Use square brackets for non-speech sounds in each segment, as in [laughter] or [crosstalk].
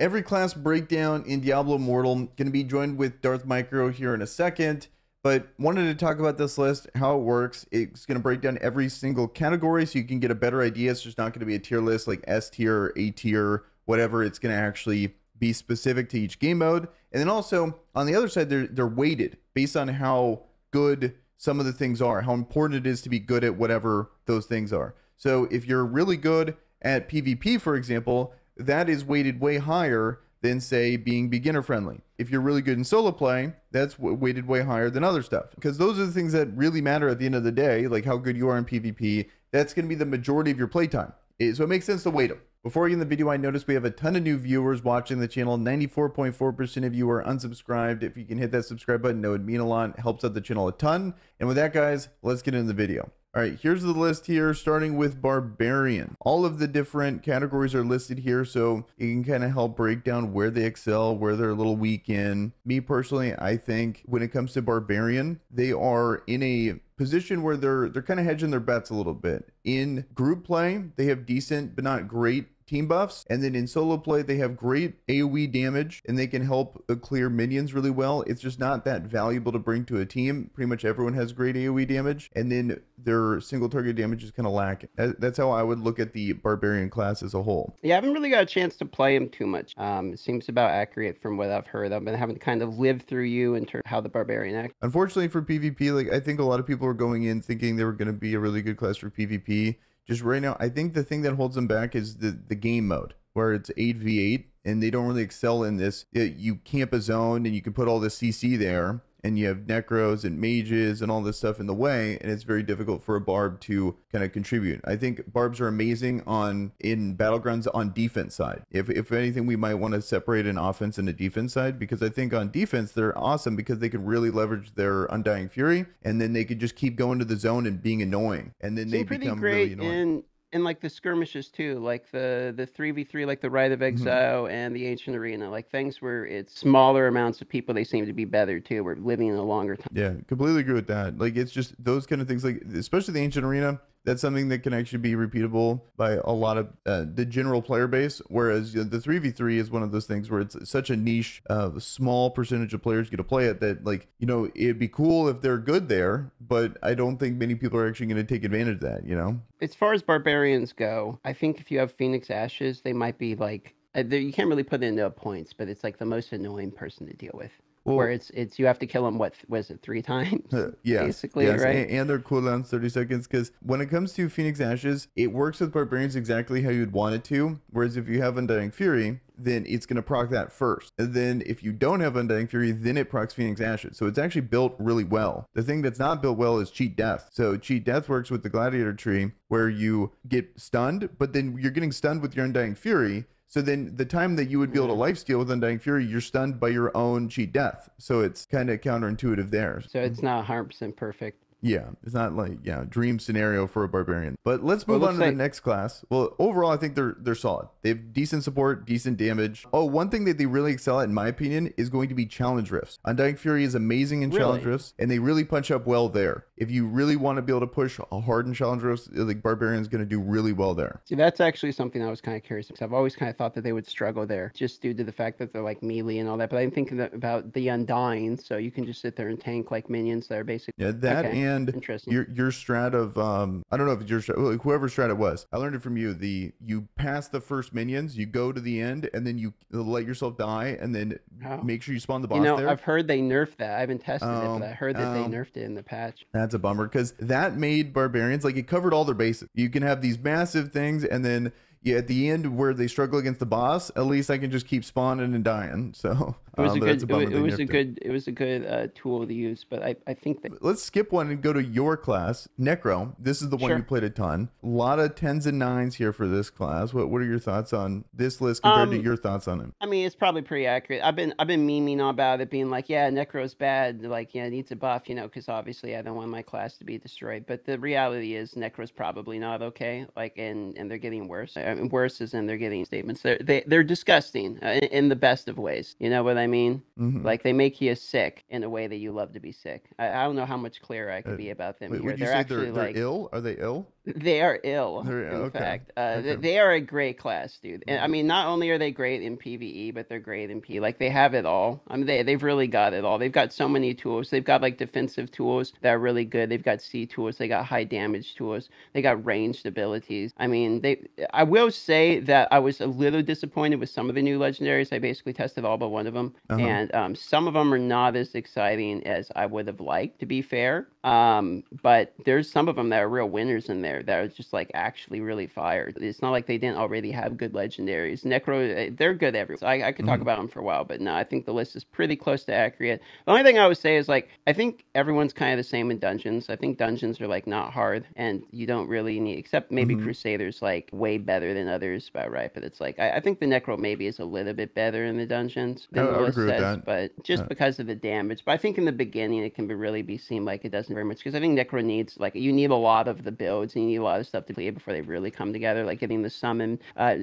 every class breakdown in Diablo Immortal. Going to be joined with Darth Micro here in a second. But wanted to talk about this list, how it works. It's going to break down every single category so you can get a better idea. It's just not going to be a tier list like S tier or A tier, whatever. It's going to actually be specific to each game mode. And then also on the other side, they're they're weighted based on how good some of the things are, how important it is to be good at whatever those things are. So if you're really good at PvP, for example, that is weighted way higher than say being beginner friendly. If you're really good in solo play, that's weighted way higher than other stuff because those are the things that really matter at the end of the day, like how good you are in PvP. That's going to be the majority of your playtime. Eh, so it makes sense to weight them. Before we in the video, I noticed we have a ton of new viewers watching the channel. 94.4% of you are unsubscribed. If you can hit that subscribe button, that would mean a lot. It helps out the channel a ton. And with that, guys, let's get into the video. All right, here's the list here, starting with Barbarian. All of the different categories are listed here, so it can kind of help break down where they excel, where they're a little weak in. Me personally, I think when it comes to Barbarian, they are in a position where they're they're kind of hedging their bets a little bit. In group play, they have decent but not great team buffs. And then in solo play, they have great AoE damage and they can help clear minions really well. It's just not that valuable to bring to a team. Pretty much everyone has great AoE damage. And then their single target damage is kind of lacking. That's how I would look at the Barbarian class as a whole. Yeah, I haven't really got a chance to play him too much. Um, it seems about accurate from what I've heard. I've been having to kind of live through you in terms of how the Barbarian acts. Unfortunately for PvP, like I think a lot of people are going in thinking they were going to be a really good class for PvP just right now, I think the thing that holds them back is the the game mode where it's 8v8 and they don't really excel in this. You camp a zone and you can put all the CC there and you have necros and mages and all this stuff in the way and it's very difficult for a barb to kind of contribute. I think barbs are amazing on in battlegrounds on defense side. If, if anything we might want to separate an offense and a defense side because i think on defense they're awesome because they can really leverage their undying fury and then they could just keep going to the zone and being annoying and then they become really annoying. in and like the skirmishes too, like the the three v three, like the Rite of mm-hmm. Exile mm-hmm. and the Ancient Arena, like things where it's smaller amounts of people, they seem to be better too. We're living in a longer time. Yeah, completely agree with that. Like it's just those kind of things, like especially the Ancient Arena that's something that can actually be repeatable by a lot of uh, the general player base. Whereas you know, the 3v3 is one of those things where it's such a niche, uh, small percentage of players get to play it that, like, you know, it'd be cool if they're good there, but I don't think many people are actually going to take advantage of that, you know? As far as barbarians go, I think if you have Phoenix Ashes, they might be like, uh, you can't really put it into points, but it's like the most annoying person to deal with. Well, where it's it's you have to kill them what was it three [laughs] times uh, yeah basically yes. right and, and their cooldown's 30 seconds because when it comes to phoenix ashes it works with barbarians exactly how you'd want it to whereas if you have undying fury then it's going to proc that first and then if you don't have undying fury then it procs phoenix ashes so it's actually built really well the thing that's not built well is cheat death so cheat death works with the gladiator tree where you get stunned but then you're getting stunned with your undying fury so then the time that you would be able to life steal with Undying Fury, you're stunned by your own cheat death. So it's kind of counterintuitive there. So it's not 100% perfect. Yeah, it's not like yeah dream scenario for a barbarian. But let's move well, on to like... the next class. Well, overall, I think they're they're solid. They have decent support, decent damage. Oh, one thing that they really excel at, in my opinion, is going to be challenge rifts. Undying Fury is amazing in really? challenge rifts, and they really punch up well there. If you really want to be able to push a hardened challenge rifts, like Barbarian's going to do really well there. See, that's actually something I was kind of curious because I've always kind of thought that they would struggle there, just due to the fact that they're like melee and all that. But I'm thinking about the Undying, so you can just sit there and tank like minions that are basically yeah that okay. and interesting. Your your strat of um I don't know if it's your strat, whoever strat it was. I learned it from you. The you pass the first minions, you go to the end, and then you let yourself die, and then oh. make sure you spawn the boss. You know, there. I've heard they nerfed that. I haven't tested um, it, but I heard that um, they nerfed it in the patch. That's a bummer because that made barbarians like it covered all their bases. You can have these massive things, and then yeah, at the end where they struggle against the boss, at least I can just keep spawning and dying. So it was um, a good, a it, was a good, it was a good uh, tool to use. But I, I think that let's skip one and go to your class, Necro. This is the one sure. you played a ton. A lot of tens and nines here for this class. What what are your thoughts on this list compared um, to your thoughts on him? I mean, it's probably pretty accurate. I've been I've been memeing about it, being like, yeah, Necro's bad. Like, yeah, it needs a buff, you know, because obviously I don't want my class to be destroyed. But the reality is, Necro's probably not okay. Like, and and they're getting worse. I mean, worse is in they're getting statements. They're they, they're disgusting uh, in, in, the best of ways. You know what I mean? Mm-hmm. Like they make you sick in a way that you love to be sick. I, I don't know how much clearer I could uh, be about them wait, here. They're actually they're, they're like ill. Are they ill? They are ill. They're- in okay, fact, uh, okay. they are a great class, dude. And I mean, not only are they great in PVE, but they're great in P. Like they have it all. I mean, they they've really got it all. They've got so many tools. They've got like defensive tools that are really good. They've got C tools. They got high damage tools. They got ranged abilities. I mean, they. I will say that I was a little disappointed with some of the new legendaries. I basically tested all but one of them, Uh-huh. and um, some of them are not as exciting as I would have liked. To be fair, um, but there's some of them that are real winners in there that are just like actually really fired. It's not like they didn't already have good legendaries. Necro, eh, they're good everywhere. So I, I could talk Mhm. about them for a while, but no, I think the list is pretty close to accurate. The only thing I would say is like I think everyone's kind of the same in dungeons. I think dungeons are like not hard, and you don't really need except maybe Mhm. Crusaders like way better than others, about right. But it's like I, I think the Necro maybe is a little bit better in the dungeons than I the list says, but just because of the damage. But I think in the beginning it can be really be seen like it doesn't very much because I think Necro needs like you need a lot of the builds you need a lot of stuff to play before they really come together. Like getting the summon uh,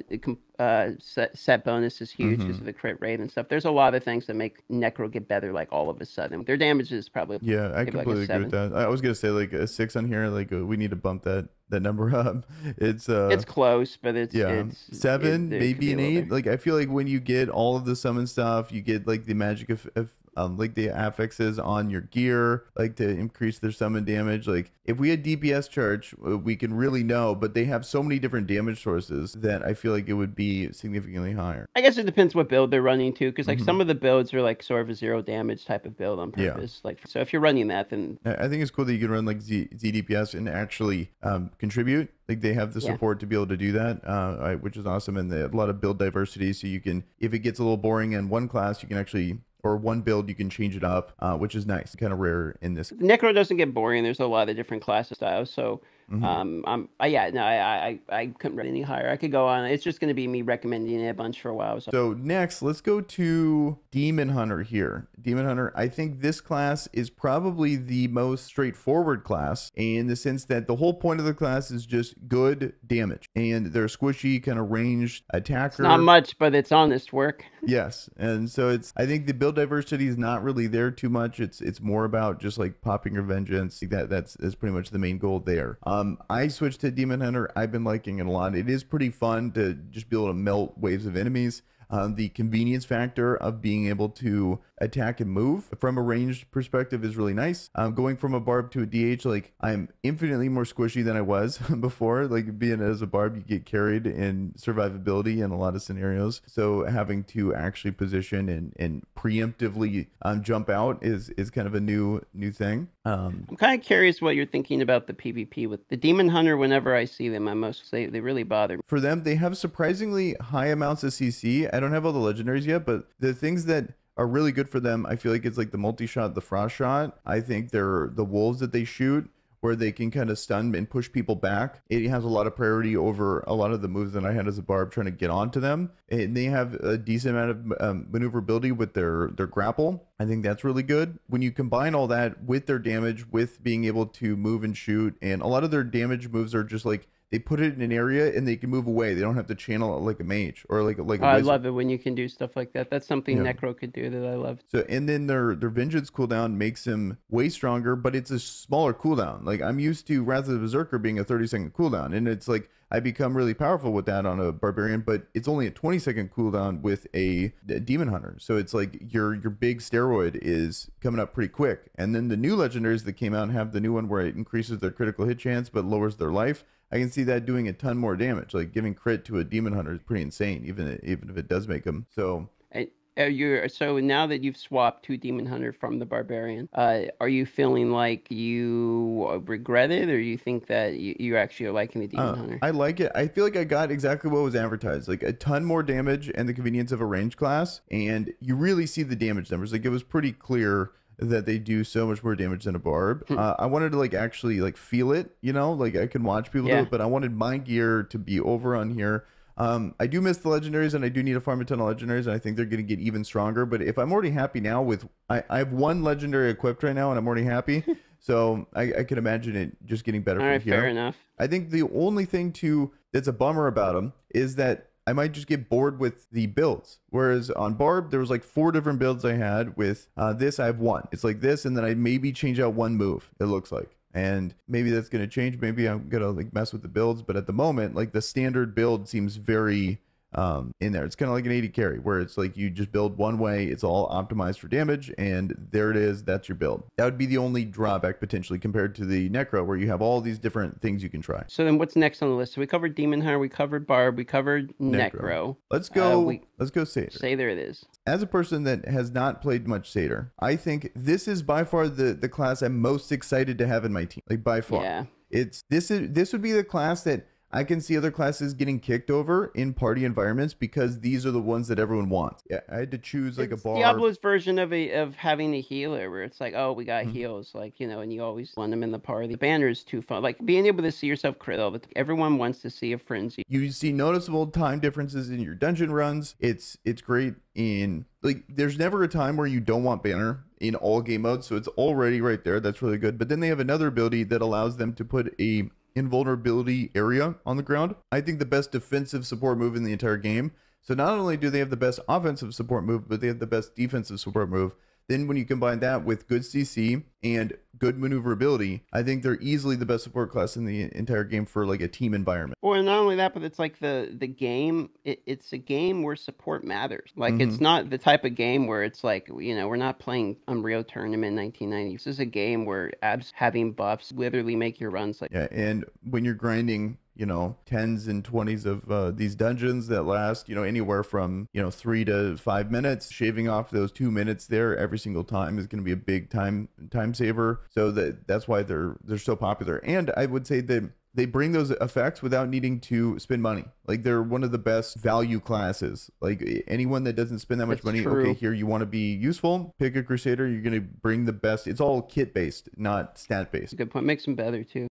uh set, set bonus is huge because Mhm. of the crit rate and stuff. There's a lot of things that make Necro get better like all of a sudden. Their damage is probably Yeah, I Maybe like completely agree with that. I was gonna say like a six on here. Like uh, we need to bump that that number [laughs] up. It's uh, it's close, but it's yeah, it's, seven, it- maybe an eight. bit- Like I feel like when you get all of the summon stuff, you get like the magic of, of um, like the affixes on your gear, like to increase their summon damage. Like if we had DPS charge, uh, we can really know. But they have so many different damage sources that I feel like it would be significantly higher. I guess it depends what build they're running too, because like Mhm. some of the builds are like sort of a zero damage type of build on purpose. Yeah. Like so, if you're running that, then I think it's cool that you can run like Z- ZDPS and actually um, contribute. Like they have the Yeah. support to be able to do that, uh, which is awesome. And they have a lot of build diversity, so you can, if it gets a little boring in one class, you can actually, or one build, you can change it up, uh, which is nice. Kind of rare in this. Necro doesn't get boring. There's a lot of different class styles, so Mhm. um, I'm, I, yeah, no, I, I, I couldn't rate any higher. I could go on. It's just going to be me recommending it a bunch for a while. So. So next, let's go to Demon Hunter here. Demon Hunter, I think this class is probably the most straightforward class in the sense that the whole point of the class is just good damage. And they're squishy, kind of ranged attacker. It's not much, but it's honest work. [laughs] yes and so it's i think the build diversity is not really there too much it's it's more about just like popping your vengeance that that's is pretty much the main goal there um i switched to demon hunter i've been liking it a lot it is pretty fun to just be able to melt waves of enemies um, the convenience factor of being able to attack and move from a ranged perspective is really nice. Um, going from a barb to a DH, like I'm infinitely more squishy than I was [laughs] before. Like being as a barb, you get carried in survivability in a lot of scenarios. So having to actually position and, and preemptively um, jump out is is kind of a new new thing. Um, I'm kind of curious what you're thinking about the PvP with the Demon Hunter. Whenever I see them, I must say they really bother me. for them, they have surprisingly high amounts of CC. I don't have all the legendaries yet, but the things that are really good for them, I feel like it's like the multi shot, the frost shot. I think they're the wolves that they shoot where they can kind of stun and push people back. It has a lot of priority over a lot of the moves that I had as a barb trying to get onto them. And they have a decent amount of um, maneuverability with their their grapple. I think that's really good. When you combine all that with their damage, with being able to move and shoot, and a lot of their damage moves are just like they put it in an area and they can move away. They don't have to channel it like a mage or like like Oh, I love it when you can do stuff like that. That's something Yeah. Necro could do that I love. So and then their their vengeance cooldown makes him way stronger, but it's a smaller cooldown. Like I'm used to Wrath of the Berserker being a 30 second cooldown, and it's like I become really powerful with that on a barbarian, but it's only a 20 second cooldown with a, a demon hunter. So it's like your your big steroid is coming up pretty quick. And then the new legendaries that came out and have the new one where it increases their critical hit chance but lowers their life. I can see that doing a ton more damage. Like giving crit to a demon hunter is pretty insane, even even if it does make him. So And, uh, you're so now that you've swapped to Demon Hunter from the Barbarian, uh, are you feeling like you regret it, or you think that you, you actually are liking the Demon Uh, Hunter? I like it. I feel like I got exactly what was advertised, like a ton more damage and the convenience of a range class, and you really see the damage numbers. Like it was pretty clear that they do so much more damage than a barb. Hmm. uh, I wanted to like actually like feel it, you know, like I can watch people Yeah. do it, but I wanted my gear to be over on here. Um, I do miss the legendaries, and I do need to farm a ton of legendaries, and I think they're going to get even stronger. But if I'm already happy now with, I, I have one legendary equipped right now, and I'm already happy. [laughs] so I, I can imagine it just getting better All from right, here. fair enough. I think the only thing to that's a bummer about them is that I might just get bored with the builds. Whereas on Barb, there was like four different builds I had. With uh, this, I have one. It's like this, and then I maybe change out one move. It looks like, and maybe that's going to change. Maybe I'm gonna like mess with the builds, but at the moment, like the standard build seems very um, in there. It's kind of like an AD carry where it's like you just build one way, it's all optimized for damage, and there it is. That's your build. That would be the only drawback potentially compared to the Necro, where you have all these different things you can try. So then, what's next on the list? So we covered Demon Hunter, we covered Barb, we covered Necro. Necro. Let's go. Uh, we- let's go Sader. Say there it is. As a person that has not played much Sader, I think this is by far the the class I'm most excited to have in my team. Like by far. Yeah. It's this is this would be the class that I can see other classes getting kicked over in party environments because these are the ones that everyone wants. Yeah, I had to choose like it's a bar. Diablo's version of a of having a healer, where it's like, oh, we got Mhm. heals, like you know, and you always want them in the party. The banner is too fun. Like being able to see yourself crit all the time. Everyone wants to see a frenzy. you see noticeable time differences in your dungeon runs. It's it's great in like there's never a time where you don't want banner in all game modes, so it's already right there. That's really good. But then they have another ability that allows them to put a invulnerability area on the ground. I think the best defensive support move in the entire game. So not only do they have the best offensive support move, but they have the best defensive support move. Then when you combine that with good CC and good maneuverability, I think they're easily the best support class in the entire game for like a team environment. Or not only that, but it's like the the game. It, it's a game where support matters. Like it's mm-hmm. not the type of game where it's like you know we're not playing Unreal Tournament 1990. This is a game where abs having buffs literally make your runs like. Yeah, and when you're grinding, you know, tens and twenties of uh, these dungeons that last, you know, anywhere from you know three to five minutes, shaving off those two minutes there every single time is going to be a big time time saver. So that that's why they're they're so popular. And I would say that they bring those effects without needing to spend money. Like they're one of the best value classes. Like anyone that doesn't spend that much That's money, true. okay, here you want to be useful, pick a crusader. You're going to bring the best. It's all kit based, not stat based. Good point. Makes them better too.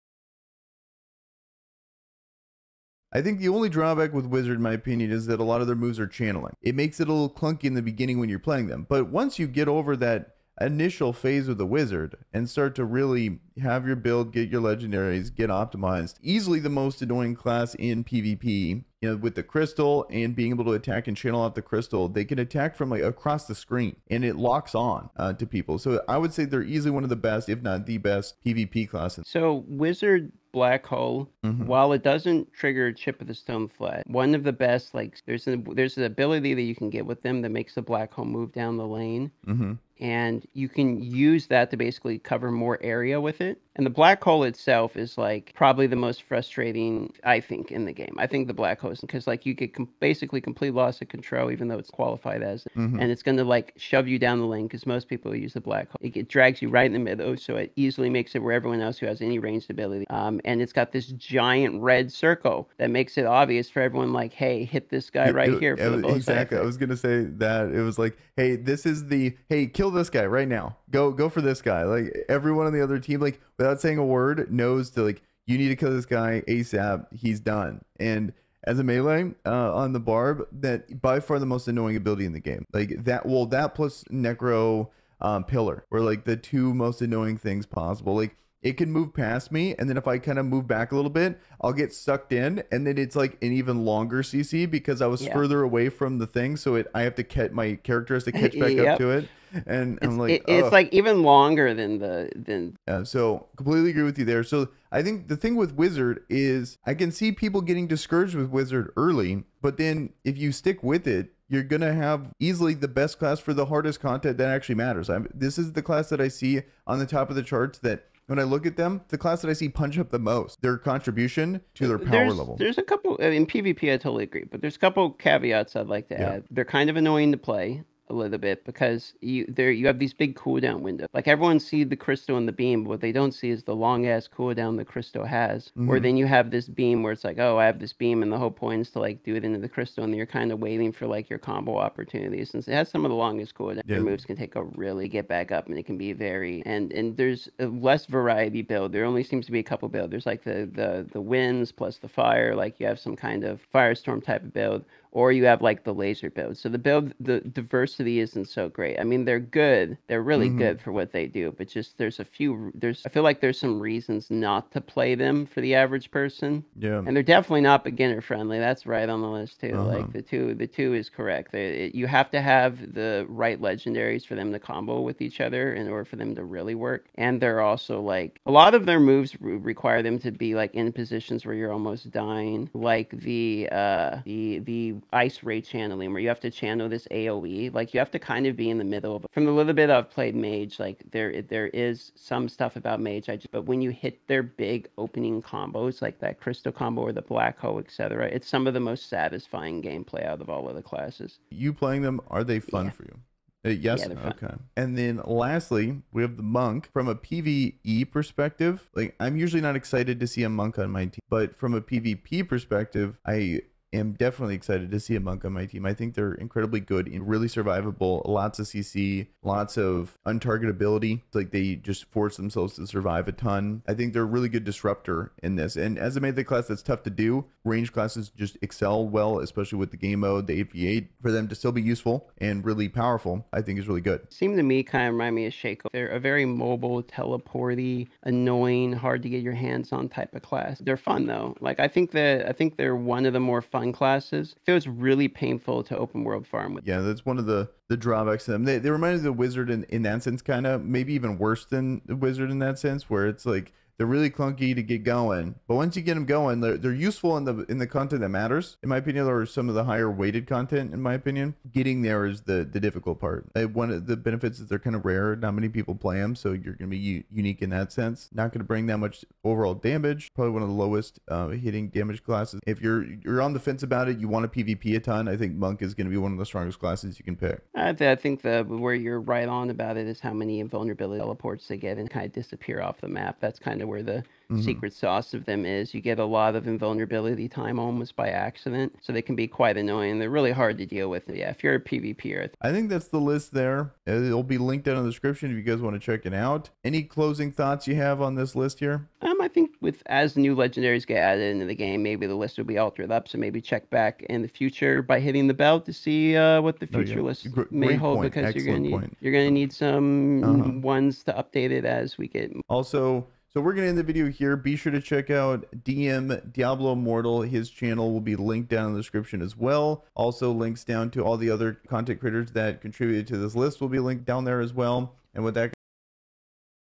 I think the only drawback with Wizard, in my opinion, is that a lot of their moves are channeling. It makes it a little clunky in the beginning when you're playing them. But once you get over that initial phase of the Wizard and start to really have your build, get your legendaries, get optimized, easily the most annoying class in PvP. You know, with the crystal and being able to attack and channel out the crystal, they can attack from like across the screen and it locks on uh, to people. So I would say they're easily one of the best, if not the best, PvP classes. So Wizard Black Hole, Mhm. while it doesn't trigger Chip of the Stoned Flesh, one of the best like there's an there's an ability that you can get with them that makes the black hole move down the lane. Mm-hmm. and you can use that to basically cover more area with it it. And the black hole itself is like probably the most frustrating, I think, in the game. I think the black hole is because like you get com- basically complete loss of control, even though it's qualified as, Mhm. and it's going to like shove you down the lane because most people use the black hole. It, it drags you right in the middle, so it easily makes it where everyone else who has any ranged ability. Um, and it's got this giant red circle that makes it obvious for everyone, like, hey, hit this guy right It- here it for the exactly. I was gonna say that it was like, hey, this is the hey, kill this guy right now. Go go for this guy. Like everyone on the other team, like without saying a word, knows to like you need to kill this guy ASAP. He's done. And as a melee uh, on the barb, that by far the most annoying ability in the game. Like that. Well, that plus necro um, pillar were like the two most annoying things possible. Like it can move past me, and then if I kind of move back a little bit, I'll get sucked in, and then it's like an even longer CC because I was Yeah. further away from the thing, so it I have to catch my character has to [laughs] catch back Yep. up to it, and It's, I'm like, it- it's like even longer than the than so completely agree with you there. So I think the thing with Wizard is I can see people getting discouraged with Wizard early, but then if you stick with it, you're gonna have easily the best class for the hardest content that actually matters. I'm, this is the class that I see on the top of the charts that when I look at them, the class that I see punch up the most. Their contribution to their power there's, level. There's a couple in PvP. I totally agree, but there's a couple caveats I'd like to Yeah. add. They're kind of annoying to play a little bit because you there you have these big cooldown windows. Like everyone see the crystal and the beam, but what they don't see is the long ass cooldown the crystal has. Or Mhm. then you have this beam where it's like, oh, I have this beam, and the whole point is to like do it into the crystal, and you're kind of waiting for like your combo opportunities. Since it has some of the longest cooldown, Yeah. your moves can take a really get back up, and it can be very and and there's a less variety build. There only seems to be a couple build. There's like the the the winds plus the fire, like you have some kind of firestorm type of build or you have like the laser build. So the build, the diversity isn't so great. I mean, they're good. They're really Mhm. good for what they do, but just there's a few. There's I feel like there's some reasons not to play them for the average person. Yeah. And they're definitely not beginner friendly. That's right on the list too. Uh-huh. Like the two, the two is correct. They, it, you have to have the right legendaries for them to combo with each other in order for them to really work. And they're also like a lot of their moves re- require them to be like in positions where you're almost dying, like the uh the the ice ray channeling where you have to channel this AOE. Like you have to kind of be in the middle of. From the little bit I've played Mage, like there there is some stuff about Mage. I just but when you hit their big opening combos like that Crystal combo or the Black Hole, etc., it's some of the most satisfying gameplay out of all of the classes. You playing them, are they fun Yeah. for you? Uh, yes. Yeah, okay. And then lastly, we have the monk. From a PvE perspective, like I'm usually not excited to see a monk on my team, but from a PvP perspective, I am definitely excited to see a monk on my team. I think they're incredibly good and really survivable. Lots of CC, lots of untargetability. Like they just force themselves to survive a ton. I think they're a really good disruptor in this. And as a melee class that's tough to do, range classes just excel well, especially with the game mode, the 8v8. For them to still be useful and really powerful, I think is really good. seem to me kind of remind me of Shaco. They're a very mobile, teleporty, annoying, hard to get your hands on type of class. They're fun though. Like I think that I think they're one of the more fun classes. It feels really painful to open world farm with. Yeah, that's one of the the drawbacks to them. They they remind me of the wizard in, in that sense, kind of maybe even worse than the wizard in that sense, where it's like they're really clunky to get going, but once you get them going, they're, they're useful in the in the content that matters. In my opinion, or some of the higher weighted content. In my opinion, getting there is the the difficult part. Uh, One of the benefits is they're kind of rare. Not many people play them, so you're going to be u- unique in that sense. Not going to bring that much overall damage. Probably one of the lowest uh, hitting damage classes. If you're you're on the fence about it, you want to PvP a ton. I think monk is going to be one of the strongest classes you can pick. I, th- I think the where you're right on about it is how many invulnerability teleports they get and kind of disappear off the map. That's kind of where the Mhm. secret sauce of them is. You get a lot of invulnerability time almost by accident, so they can be quite annoying. They're really hard to deal with. Yeah, if you're a PvPer, I think that's the list there. It'll be linked down in the description if you guys want to check it out. Any closing thoughts you have on this list here? Um, I think with as new legendaries get added into the game, maybe the list will be altered up. So maybe check back in the future by hitting the bell to see uh, what the Oh, yeah. future list may hold point. because you're gonna Excellent need point. you're gonna need some Uh-huh. ones to update it as we get. Also, so we're gonna end the video here. Be sure to check out DM Diablo Immortal. His channel will be linked down in the description as well. Also, links down to all the other content creators that contributed to this list will be linked down there as well. And with that.